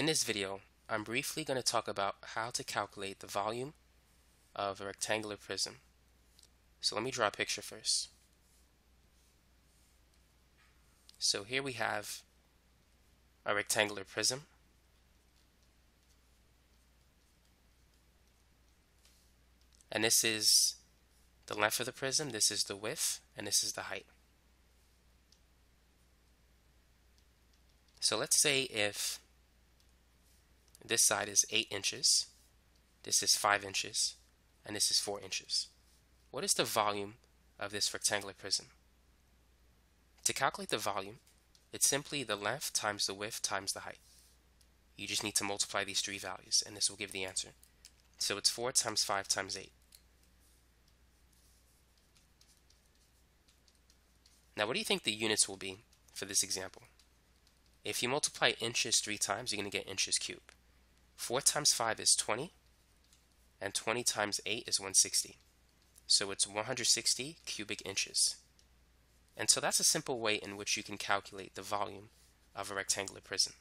In this video, I'm briefly going to talk about how to calculate the volume of a rectangular prism. So let me draw a picture first. So here we have a rectangular prism. And this is the length of the prism, this is the width, and this is the height. So let's say if this side is 8 inches, this is 5 inches, and this is 4 inches. What is the volume of this rectangular prism? To calculate the volume, it's simply the length times the width times the height. You just need to multiply these three values, and this will give the answer. So it's 4 times 5 times 8. Now what do you think the units will be for this example? If you multiply inches three times, you're going to get inches cubed. 4 times 5 is 20, and 20 times 8 is 160. So it's 160 cubic inches. And so that's a simple way in which you can calculate the volume of a rectangular prism.